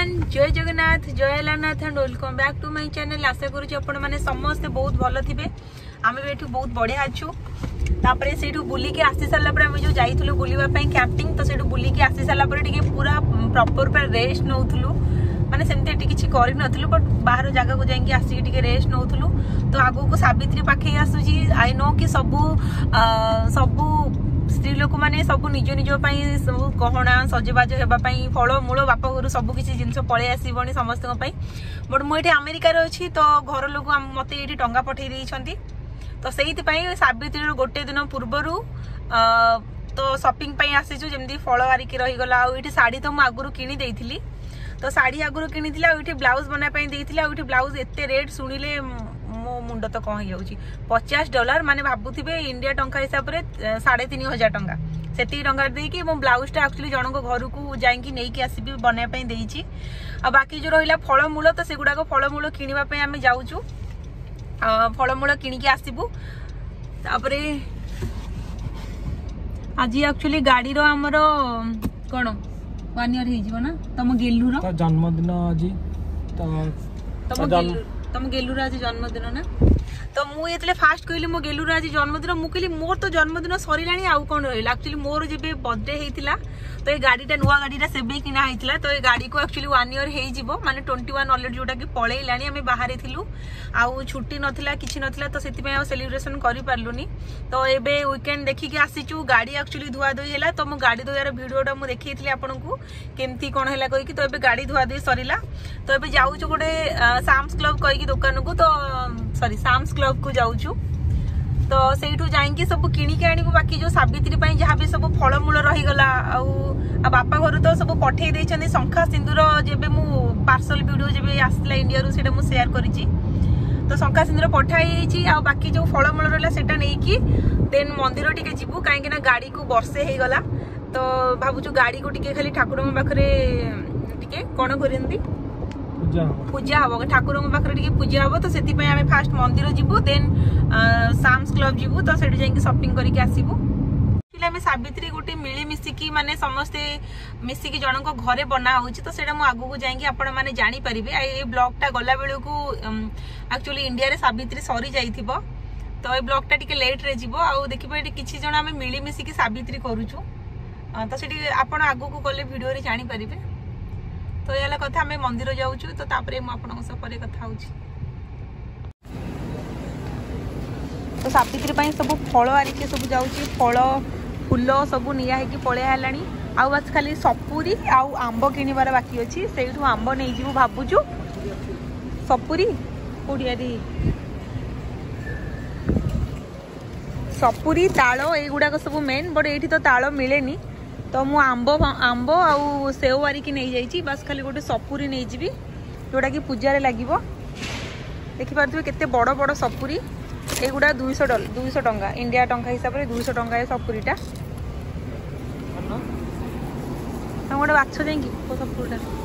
Everyone जय जगन्नाथ जय Alarnath and welcome back to my channel आशा करूँ आप समस्ते बहुत भल थे आम भी ये बहुत बढ़िया अच्छा से बुलिकी आसी सारापर आम जो जाइलु बुलवाई कैंपिंग तो से बुलिकी आसी सारापर टे पूरा प्रपर पे रेस्ट नौलू मैंने सेमती ये किसी करूँ बट बाहर जगह को जाइए आसिक रेस्ट नौलु तो आगे को सवित्री पाखे आसूँ आई नो कि सबू सबू ସ୍ତ୍ରୀ ଲୋକମାନେ ସବୁ ନିଜ ନିଜ ପାଇଁ ସବୁ ଗହଣା ସଜବାଜ ହେବା ପାଇଁ ଫଳମୂଳ ବାପ ଘରୁ ସବୁ କିଛି ଜିନିଷ ପଳେଇ ଆସିବନି ସମସ୍ତଙ୍କ ପାଇଁ ବଟ୍ ମୁଁ ଏଠି ଆମେରିକାରେ ଅଛି ତ ଘର ଲୋକ ମୋତେ ଏଇଠି ଟଙ୍କା ପଠେଇ ଦେଇଛନ୍ତି ତ ସେଇଥିପାଇଁ ସାବିତ୍ରୀର ଗୋଟେ ଦିନ ପୂର୍ବରୁ ତ ସପିଙ୍ଗ ପାଇଁ ଆସିଛୁ ଯେମିତି ଫଳ ଆରିକି ରହିଗଲା ଆଉ ଏଇଠି ଶାଢ଼ୀ ତ ମୁଁ ଆଗରୁ କିଣି ଦେଇଥିଲି ତ ଶାଢ଼ୀ ଆଗରୁ କିଣିଥିଲି ଆଉ ଏଇଠି ବ୍ଲାଉଜ୍ ବନେଇବା ପାଇଁ ଦେଇଥିଲି ଆଉ ଏଇଠି ବ୍ଲାଉଜ୍ ଏତେ ରେଟ୍ ଶୁଣିଲେ মুন্ড তো কম হয়ে পচাশ ডলার মানে ভাবুবে ইন্ডিয়া টঙ্কা হিসাবে সাড়ে তিন হাজার টঙ্কা ସେତିକି ଟଙ୍କା ଦେଇକି ମୁଁ ବ୍ଲାଉଜ୍ଟା ଆକ୍ଚୁଆଲି ଜଣଙ୍କ ଘରକୁ ଯାଇକି ନେଇକି ଆସିବି ବନେଇବା ପାଇଁ ଦେଇଛି ଆଉ ବାକି ଯେଉଁ ରହିଲା ଫଳମୂଳ ତ ସେଗୁଡ଼ାକ ଫଳମୂଳ କିଣିବା ପାଇଁ ଆମେ ଯାଉଛୁ ଫଳମୂଳ କିଣିକି ଆସିବୁ ତାପରେ ଆଜି ଆକ୍ଚୁଆଲି ଗାଡ଼ିର ଆମର କ'ଣ ୱାନ୍ ଇୟର୍ ହେଇଯିବ ନା ତମ ଗେଲୁର ଜନ୍ମଦିନ ଆଜି ତମ ತಮಗೆ ಎಲ್ಲೂ ರಾಜ ಜನ್ಮದಿನನ ତ ମୁଁ ଯେତେବେଳେ ଫାଷ୍ଟ କହିଲି ମୋ ଗେଲୁରୁ ଆଜି ଜନ୍ମଦିନ ମୁଁ କହିଲି ମୋର ତ ଜନ୍ମଦିନ ସରିଲାଣି ଆଉ କ'ଣ ରହିଲା ଆକ୍ଚୁଆଲି ମୋର ଯେବେ ବର୍ଥଡେ ହେଇଥିଲା ତ ଏ ଗାଡ଼ିଟା ନୂଆ ଗାଡ଼ିଟା ସେବେ କିଣା ହେଇଥିଲା ତ ଏ ଗାଡ଼ିକୁ ଆକ୍ଚୁଆଲି ୱାନ୍ ଇୟର୍ ହେଇଯିବ ମାନେ ଟ୍ୱେଣ୍ଟି ୱାନ୍ ଅଲରେଡ଼ି ଯେଉଁଟାକି ପଳେଇଲାଣି ଆମେ ବାହାରେ ଥିଲୁ ଆଉ ଛୁଟି ନଥିଲା କିଛି ନଥିଲା ତ ସେଥିପାଇଁ ଆଉ ସେଲିବ୍ରେସନ୍ କରିପାରିଲୁନି ତ ଏବେ ୱିକେଣ୍ଡ ଦେଖିକି ଆସିଛୁ ଗାଡ଼ି ଆକ୍ଚୁଆଲି ଧୁଆଧୋଇ ହେଲା ତ ମୁଁ ଗାଡ଼ି ଧୋଇବାର ଭିଡ଼ିଓଟା ମୁଁ ଦେଖେଇଥିଲି ଆପଣଙ୍କୁ କେମିତି କ'ଣ ହେଲା କହିକି ତ ଏବେ ଗାଡ଼ି ଧୁଆଧୋଇ ସରିଲା ତ ଏବେ ଯାଉଛୁ ଗୋଟେ ସାମ୍ସ କ୍ଲବ୍ କହିକି ଦୋକାନକୁ ତ ସରି ସାମ୍ସ ক্লব কু যাচ্ছু তো সেইঠু যাইকি সব কিনিকি আনিবু বাকি যে সাবিত্রী পাই যা বি সব ফলমূল রহিগলা আউ বাপা ঘর তো সব পঠাই দিয়েছেন শঙ্খা সিন্দুর যেবে মু পার্সল ভিডিও যেবে আসলে ইন্ডিয়ারু সেটা মু সেয়ার করেছি তো শঙ্খা সিন্দুর পঠাই হয়েছি আউ বাকি যে ফলমূল রহলা সেটা নেইকি দেন মন্দির টিকে যিবু কাইকি না গাড়ি কু বর্ষে হইগলা তো ভাবুছু গাড়ি কু টিকে খালি ঠাকুর পাখে টিকে কোণ করেন্তি ପୂଜା ହବ ଠାକୁରଙ୍କ ପାଖରେ ଟିକେ ପୂଜା ହବ ତ ସେଥିପାଇଁ ଆମେ ଫାଷ୍ଟ ମନ୍ଦିର ଯିବୁ ଦେନ୍ ସାମ୍ସ କ୍ଲବ ଯିବୁ ତ ସେଠି ଯାଇକି ସପିଂ କରିକି ଆସିବୁ ଆମେ ସାବିତ୍ରୀ ଗୋଟେ ମିଳିମିଶିକି ମାନେ ସମସ୍ତେ ମିଶିକି ଜଣଙ୍କ ଘରେ ବନା ହଉଛି ତ ସେଇଟା ମୁଁ ଆଗକୁ ଯାଇକି ଆପଣମାନେ ଜାଣିପାରିବେ ଏଇ ବ୍ଲଗ୍ଟା ଗଲା ବେଳକୁ ଆକ୍ଚୁଆଲି ଇଣ୍ଡିଆରେ ସାବିତ୍ରୀ ସରିଯାଇଥିବ ତ ଏ ବ୍ଲଗ୍ଟା ଟିକେ ଲେଟ୍ରେ ଯିବ ଆଉ ଦେଖିବ ଏଠି କିଛି ଜଣ ଆମେ ମିଳିମିଶିକି ସାବିତ୍ରୀ କରୁଛୁ ତ ସେଠି ଆପଣ ଆଗକୁ ଗଲେ ଭିଡ଼ିଓରେ ଜାଣିପାରିବେ ତୋହେଲେ କଥା ଆମେ ମନ୍ଦିର ଯାଉଛୁ ତ ତାପରେ ମୁଁ ଆପଣଙ୍କ ସହ ପରେ କଥା ହଉଛି ତ ସାପିତ୍ରୀ ପାଇଁ ସବୁ ଫଳ ଆରିକି ସବୁ ଯାଉଛି ଫଳ ଫୁଲ ସବୁ ନିଆ ହେଇକି ପଳେଇ ହେଲାଣି ଆଉ ବାସ୍ ଖାଲି ସପୁରୀ ଆଉ ଆମ୍ବ କିଣିବାର ବାକି ଅଛି ସେଇଠୁ ଆମ୍ବ ନେଇଯିବୁ ଭାବୁଛୁ ସପୁରୀ କୋଡ଼ିଆରି ସପୁରୀ ତାଳ ଏଇଗୁଡ଼ାକ ସବୁ ମେନ୍ ବଟ୍ ଏଇଠି ତ ତାଳ ମିଳେନି ତ ମୁଁ ଆମ୍ବ ଆମ୍ବ ଆଉ ସେଓ ବାରିକି ନେଇଯାଇଛି ବାସ୍ ଖାଲି ଗୋଟେ ସପୁରି ନେଇଯିବି ଯେଉଁଟାକି ପୂଜାରେ ଲାଗିବ ଦେଖିପାରୁଥିବେ କେତେ ବଡ଼ ବଡ଼ ସପୁରି ଏଗୁଡ଼ା ଦୁଇଶହ ଡ ଦୁଇଶହ ଟଙ୍କା ଇଣ୍ଡିଆ ଟଙ୍କା ହିସାବରେ ଦୁଇଶହ ଟଙ୍କା ଏ ସପୁରିଟା ଗୋଟେ ବାଛ ଯାଇକି ସପୁରିଟା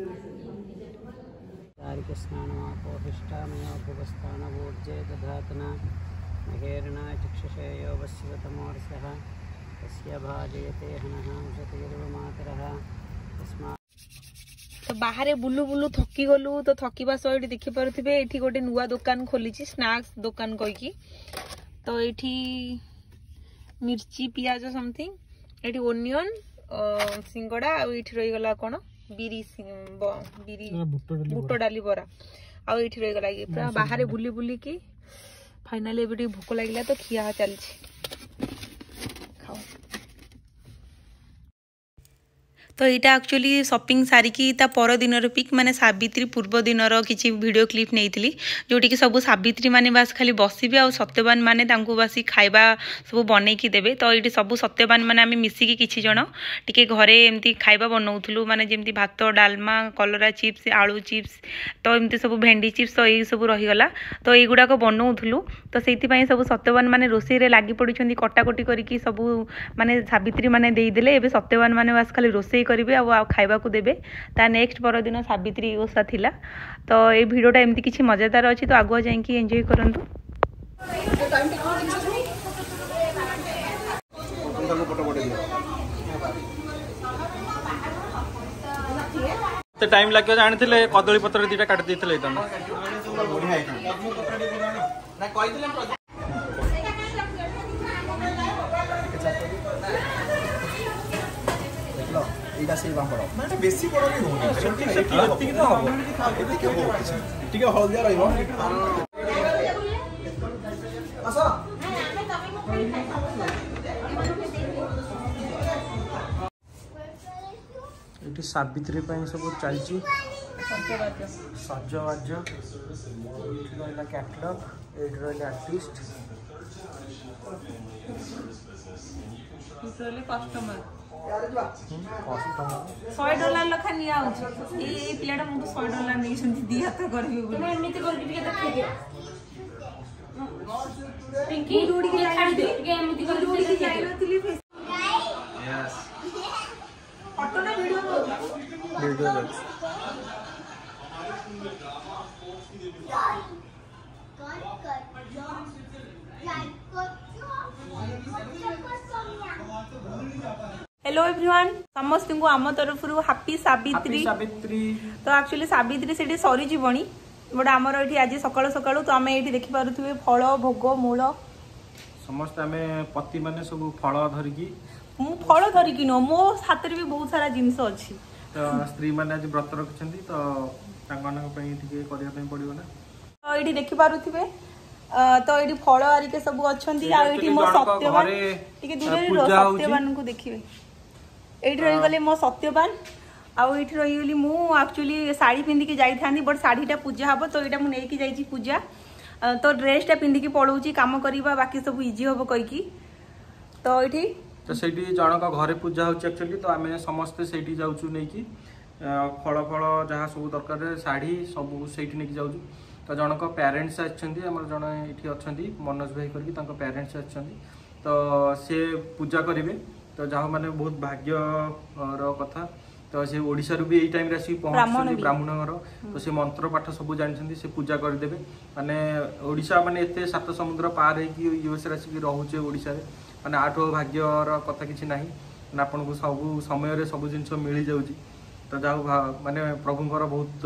तारिकस्नानमापोहिष्टामयोभुवस्तानवोर्जे दधातना महेर्णा चक्षुषेयो वस्यतमोर्षः तस्य भाजयते हनः उषतेर्वमातरः तस्मात् তো বাহারে বুলু বুলু থকি গলু তো থকিবা সহ এটি দেখিপারুথিবে এটি গোটে নূয়া দোকান খোলিছি স্নাক্স দোকান কইকি তো এটি মির্চি পিঁয়াজ সমথিং এটি ওনিয়ন সিঙ্গড়া আর এটি রইগলা কোণ ବିରି ବିରି ବୁଟ ଡାଲି ବରା ଆଉ ଏଇଠି ରହିଗଲା କି ପୁରା ବାହାରେ ବୁଲି ବୁଲିକି ଫାଇନାଲି ଏବେ ଟିକେ ଭୋକ ଲାଗିଲା ତ ଖିଆ ଚାଲିଛି ତ ଏଇଟା ଆକ୍ଚୁଆଲି ସପିଂ ସାରିକି ତା ପରଦିନର ପିକ୍ ମାନେ ସାବିତ୍ରୀ ପୂର୍ବ ଦିନର କିଛି ଭିଡ଼ିଓ କ୍ଲିପ୍ ନେଇଥିଲି ଯେଉଁଠିକି ସବୁ ସାବିତ୍ରୀମାନେ ବାସ୍ ଖାଲି ବସିବେ ଆଉ ସତ୍ୟବାନ ମାନେ ତାଙ୍କୁ ବସି ଖାଇବା ସବୁ ବନେଇକି ଦେବେ ତ ଏଇଠି ସବୁ ସତ୍ୟବାନ ମାନେ ଆମେ ମିଶିକି କିଛି ଜଣ ଟିକେ ଘରେ ଏମିତି ଖାଇବା ବନାଉଥିଲୁ ମାନେ ଯେମିତି ଭାତ ଡାଲମା କଲରା ଚିପ୍ସ ଆଳୁ ଚିପ୍ସ ତ ଏମିତି ସବୁ ଭେଣ୍ଡି ଚିପ୍ସ ତ ଏଇ ସବୁ ରହିଗଲା ତ ଏଇଗୁଡ଼ାକ ବନାଉଥିଲୁ ତ ସେଇଥିପାଇଁ ସବୁ ସତ୍ୟବାନ ମାନେ ରୋଷେଇରେ ଲାଗି ପଡ଼ିଛନ୍ତି କଟାକଟି କରିକି ସବୁ ମାନେ ସାବିତ୍ରୀ ମାନେ ଦେଇଦେଲେ ଏବେ ସତ୍ୟବାନ ମାନେ ବାସ୍ ଖାଲି ରୋଷେଇ କରିବେ ଆଉ ଆଉ ଖାଇବାକୁ ଦେବେ ତା ନେକ୍ସଟ ପରଦିନ ସାବିତ୍ରୀ ଓଷା ଥିଲା ତ ଏଇ ଭିଡ଼ିଓଟା ଏମିତି କିଛି ମଜାଦାର ଅଛି ତ ଆଗୁଆ ଯାଇକି ଏନ୍ଜୟ କରନ୍ତୁ କେତେ ଟାଇମ୍ ଲାଗିବ ଜାଣିଥିଲେ କଦଳୀ ପତ୍ର ଦୁଇଟା କାଟି ଦେଇଥିଲେ ତମେ ଏଇଟା ସେଇ ପାମ୍ପଡ଼ ମାନେ ବେଶୀ ବଡ଼ ବି ହଉନି ଏତିକି ତ ହବ ଏତିକି ହବ କିଛି ଟିକେ ହଳଦିଆ ରହିବ ଆସ ଏଠି ସାବିତ୍ରୀ ପାଇଁ ସବୁ ଚାଲିଛି ସଜବାଜ ଏଇଠି ରହିଲା କ୍ୟାଟଲଗ୍ ଏଇଠି ରହିଲା ଆର୍ଟିଷ୍ଟ ବିଷୟରେ କଷ୍ଟମର ଶହେ ଡଲାର ଲେଖା ନିଆହଉଛି ଏଇ ଏଇ ପିଲାଟା ମୁଁ ଶହେ ଡଲାର ନେଇଛନ୍ତି ଦି ହାତ କରିବି ବୋଲି ଏମିତି କରିକି ଟିକେ ଦେଖେଇଦିଅ ପିଙ୍କି ଦୌଡ଼ିକି ଛାଡ଼ିଦିଅ ଟିକେ ଏମିତି କରିକି ଦୌଡ଼ିକି ଯାଇନଥିଲି ଫଟୋଟା ଭିଡ଼ିଓ ଭିଡ଼ିଓ हेलो एवरीवन समस्त को आम तरफ रु हापी सवित्री सवित्री तो एक्चुअली सवित्री से सरी जीवनी बट आम आज सका सका तो आम ये देखी पार्थे फल भोग मूल समस्त आम पति मैंने सब फल धरिकी मु फल धरिकी न मो हाथ में भी बहुत सारा जिनस अच्छी तो स्त्री मैंने आज व्रत रखिंट तो करने पड़ो ना तो ये देखी पार्थे ତ ଏଇଠି ଫଳ ଆରିକେ ସବୁ ଅଛନ୍ତି ଆଉ ଏଇଠି ମୋ ସତ୍ୟବାନ ଟିକେ ଦୂରରେ ସତ୍ୟବାନଙ୍କୁ ଦେଖିବେ ଏଇଠି ରହିଗଲେ ମୋ ସତ୍ୟବାନ ଆଉ ଏଇଠି ରହିଗଲି ମୁଁ ଆକ୍ଚୁଆଲି ଶାଢ଼ୀ ପିନ୍ଧିକି ଯାଇଥାନ୍ତି ବଟ୍ ଶାଢ଼ୀଟା ପୂଜା ହେବ ତ ଏଇଟା ମୁଁ ନେଇକି ଯାଇଛି ପୂଜା ତ ଡ୍ରେସ୍ଟା ପିନ୍ଧିକି ପଳଉଛି କାମ କରିବା ବାକି ସବୁ ଇଜି ହବ କହିକି ତ ଏଇଠି ତ ସେଇଠି ଜଣଙ୍କ ଘରେ ପୂଜା ହେଉଛି ଆକ୍ଚୁଆଲି ତ ଆମେ ସମସ୍ତେ ସେଇଠି ଯାଉଛୁ ନେଇକି ଫଳ ଫଳ ଯାହା ସବୁ ଦରକାର ଶାଢ଼ୀ ସବୁ ସେଇଠି ନେଇକି ଯାଉଛୁ ତ ଜଣଙ୍କ ପ୍ୟାରେଣ୍ଟସ୍ ଆସିଛନ୍ତି ଆମର ଜଣେ ଏଠି ଅଛନ୍ତି ମନୋଜ ଭାଇ କରିକି ତାଙ୍କ ପ୍ୟାରେଣ୍ଟସ୍ ଆସିଛନ୍ତି ତ ସେ ପୂଜା କରିବେ ତ ଯାହାମାନେ ବହୁତ ଭାଗ୍ୟର କଥା ତ ସେ ଓଡ଼ିଶାରୁ ବି ଏଇ ଟାଇମ୍ରେ ଆସିକି ପହଞ୍ଚୁଛନ୍ତି ବ୍ରାହ୍ମଣ ଘର ତ ସେ ମନ୍ତ୍ର ପାଠ ସବୁ ଜାଣିଛନ୍ତି ସେ ପୂଜା କରିଦେବେ ମାନେ ଓଡ଼ିଶା ମାନେ ଏତେ ସାତ ସମୁଦ୍ର ପାର ହେଇକି ୟୁଏସ୍ରେ ଆସିକି ରହୁଛେ ଓଡ଼ିଶାରେ ମାନେ ଆଠୁ ଭାଗ୍ୟର କଥା କିଛି ନାହିଁ ମାନେ ଆପଣଙ୍କୁ ସବୁ ସମୟରେ ସବୁ ଜିନିଷ ମିଳିଯାଉଛି ତ ଯାହା ମାନେ ପ୍ରଭୁଙ୍କର ବହୁତ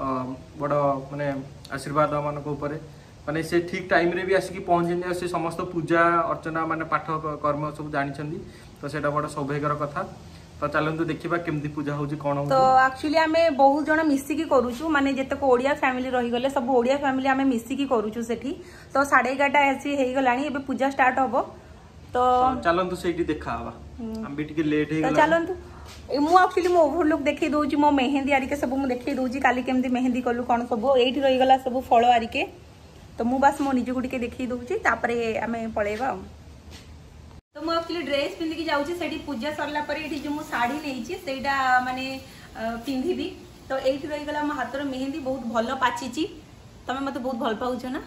बड़ मान आशीर्वाद मान मैंने से ठीक टाइम रे भी आसिक पहुँचे से समस्त पूजा अर्चना मान पाठ कर्म सब जानते तो से बड़ा सौभाग्यर कथा तो चलते देखा केमती पूजा हूँ कौन तो एक्चुअली आम बहुत जन मिसिकी करूँ मानते जितेक ओडिया फैमिली रही सब ओडिया फैमिली आम मिसिकी करूँ से तो साढ़े एगारटा आईगला पूजा स्टार्ट हम तो चलते देखा हम हम्म। मुझे ओभरलुक देखे दूसरी मो मेहंदी आरिके सब देखे दूसरी कल मेहंदी कलु कौन सब ये रहीगला सब फल आरिके तो मुझे मो निज को टे देखे दूसरी आम पलैबा तो मुझे ड्रेस पिंधिक जाऊँगी सही पूजा सरला जो मुझे शाढ़ी नहीं मानने पिंधी तो ये रहीगला मो हाथ मेहंदी बहुत भल पाची तुम्हें मत बहुत भल पाऊ ना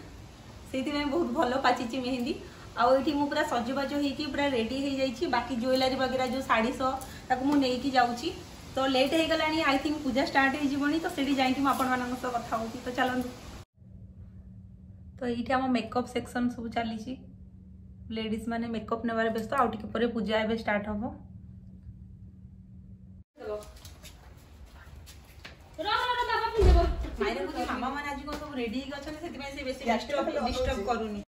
से बहुत भल पाची मेहंदी आठ पूरा सजबाज हो पूरा रेडी बाकी ज्वेलरी वगैरह जो शाढ़ी सहक मुझे जाऊँगी तो लेट हो गला आई थिंक पूजा स्टार्ट तो सीढ़ी जाइए आप सह कथ तो चलो तो ये आम मेकअप सेक्शन सब चली लेडीज मैंने मेकअप नेबार व्यस्त आउटे पूजा एवं स्टार्ट हम मामा मैंने आज कौन सब रेडी से बेस्ट डिस्टर्ब करूनी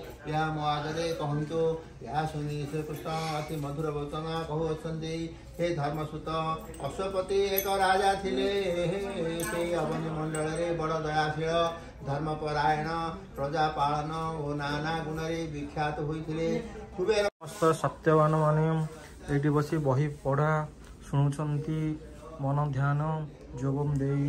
ଏହା ମୋ ଆଗରେ କହନ୍ତୁ ଏହା ଶୁଣି ଶ୍ରୀକୃଷ୍ଣ ଅତି ମଧୁର ବଚନ କହୁଅଛନ୍ତି ହେ ଧର୍ମସୂତ ଅଶ୍ୱପତି ଏକ ରାଜା ଥିଲେ ସେହି ଅବନି ମଣ୍ଡଳରେ ବଡ଼ ଦୟାଶୀଳ ଧର୍ମପରାୟଣ ପ୍ରଜା ପାଳନ ଓ ନାନା ଗୁଣରେ ବିଖ୍ୟାତ ହୋଇଥିଲେ କୁବେର ସତ୍ୟବାନ ମାନେ ଏଇଠି ବସି ବହି ପଢା ଶୁଣୁଛନ୍ତି ମନ ଧ୍ୟାନ ଯୋଗ ଦେଇ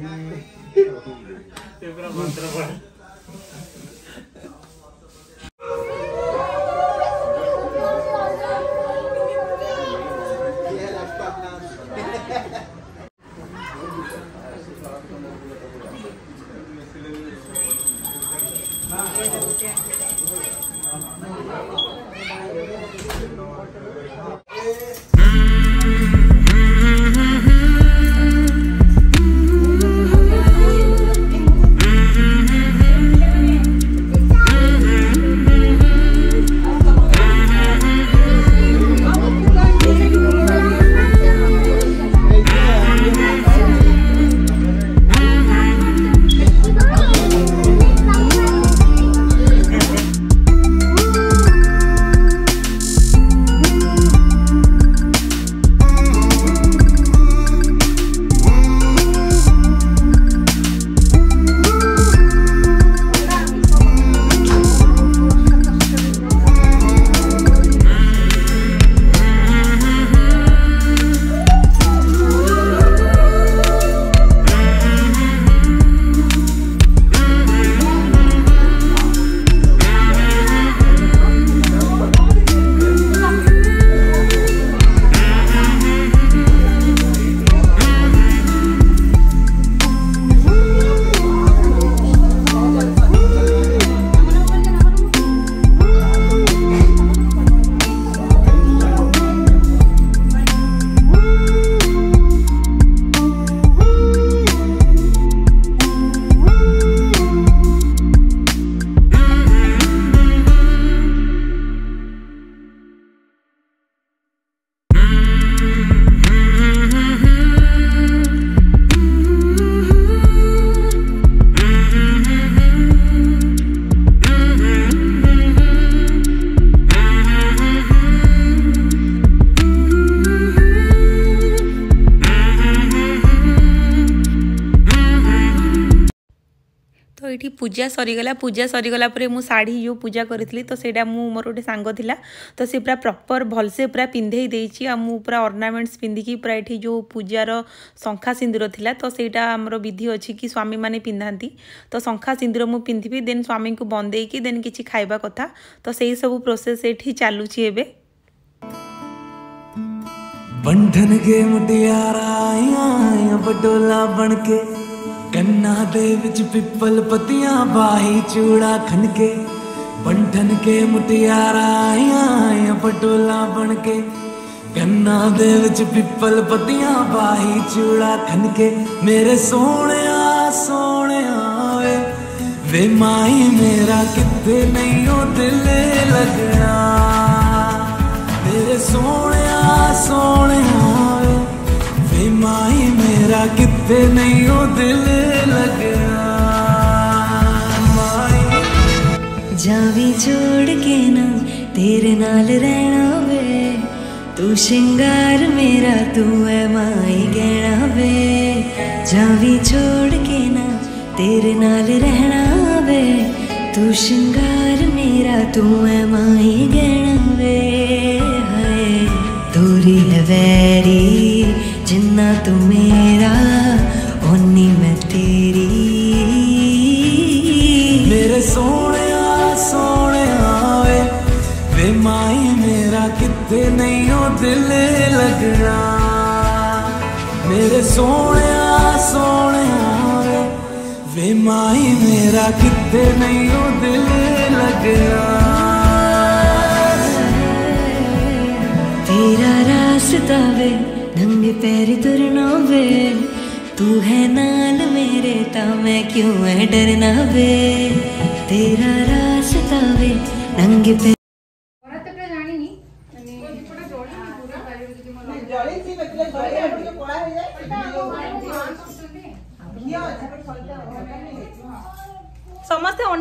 पूजा सरीगला पूजा सरीगला मुझ शाढ़ी जो पूजा करी तो सही मोर गोटे सांग तो सी पूरा प्रपर भलसे पूरा पिंधे आ पूरा अर्णामेन्ट्स पिंधिकी पूरा ये जो पूजार शखा सिंदूर था तो सहीटा आम विधि अच्छी कि स्वामी मैंने पिंधा तो शखा सिंदूर मुझ पिंधी देन स्वामी को बंदे कि देन किसी खावा कथा तो से सब प्रोसेस ये चलुच बंधन के मुटियारा बटोला बनके कन्ना दे विच पिपल पतियां बाही चूड़ा खनके बंठन के मुटिया राया पटोला बनके कन्ना दे विच पिपल पतियां बाही चूड़ा खनके मेरे सोने सोने आवे वे माही मेरा कितने नहीं हो दिले लगना मेरे सोने सोने आवे वे माही मेरा तेरा कितने नहीं हो दिल लगा भी छोड़ के ना तेरे नाल रहना वे तू श्रृंगार मेरा तू है माई गहना वे जावी छोड़ के ना तेरे नाल रहना वे तू श्रृंगार मेरा तू है माई गहना वे है तोरी है वैरी तू मेरा उन्नी मैं तेरी मेरे सोने सोने वे वे माई मेरा कितने नहीं हो दिल लगना मेरे सोने सोने वे वे माई मेरा कितने नहीं हो दिल लगना तेरा रास्ता वे पैरी तुरना वे तू है नाल मेरे ता मैं क्यों है डरना वे तेरा रास्ता वे नंगे तो हाँ। मतलब पैर तो हाँ। समस्ते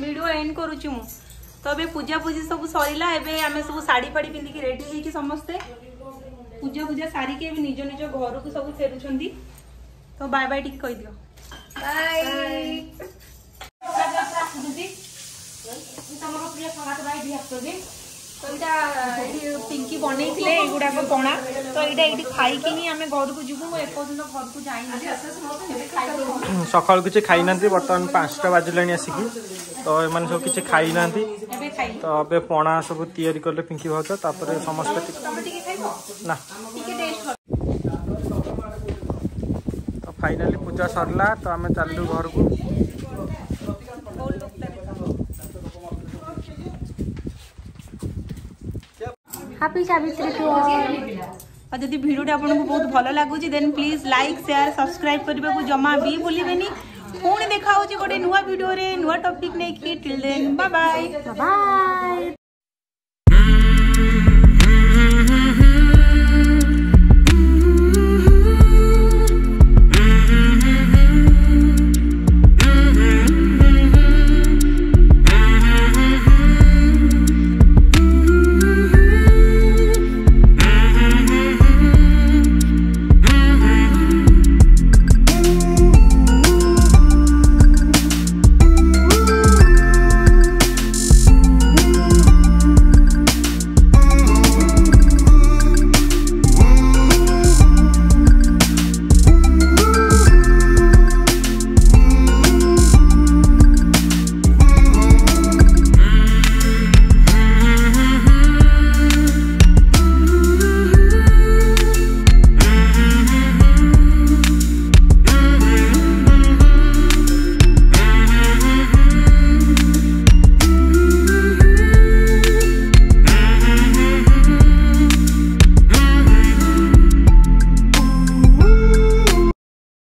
वीडियो एंड करुच्छी तो मुझे पूजा पूजी सब सरला सब शाढ़ी फाड़ी पिंधिक रेडी समस्ते पूजा पूजा सारिके निज निज घर को सब फेरुंट तो बाय बाय टी कही तुम प्रिय स्वागत बाय डी आप ଏଇଟା ଏଠି ପିଙ୍କି ବନେଇଥିଲେ ଏଗୁଡ଼ାକ ପଣା ତ ଏଇଟା ଏଇଠି ଖାଇକି ହିଁ ଆମେ ଘରକୁ ଯିବୁ ମୁଁ ଏପର୍ଯ୍ୟନ୍ତ ଘରକୁ ଯାଇନି ସକାଳୁ କିଛି ଖାଇନାହାନ୍ତି ବର୍ତ୍ତମାନ ପାଞ୍ଚଟା ବାଜିଲାଣି ଆସିକି ତ ଏମାନେ ସବୁ କିଛି ଖାଇନାହାନ୍ତି ତ ଏବେ ପଣା ସବୁ ତିଆରି କଲେ ପିଙ୍କି ଭାଉଜ ତାପରେ ସମସ୍ତେ ନା ତ ଫାଇନାଲି ପୂଜା ସରିଲା ତ ଆମେ ଚାଲିଲୁ ଘରକୁ ହାପି ସାବିତ୍ରୀ କୁହ ଆଉ ଯଦି ଭିଡ଼ିଓଟି ଆପଣଙ୍କୁ ବହୁତ ଭଲ ଲାଗୁଛି then please like share subscribe କରିବାକୁ ଜମା ବି ଭୁଲିବେନି ପୁଣି ଦେଖା ହେଉଛି ଗୋଟେ ନୂଆ ଭିଡ଼ିଓରେ ନୂଆ ଟପିକ୍ ନେଇକି ଟିଲ୍ ଦେନ୍ ବାଏ ବାଏ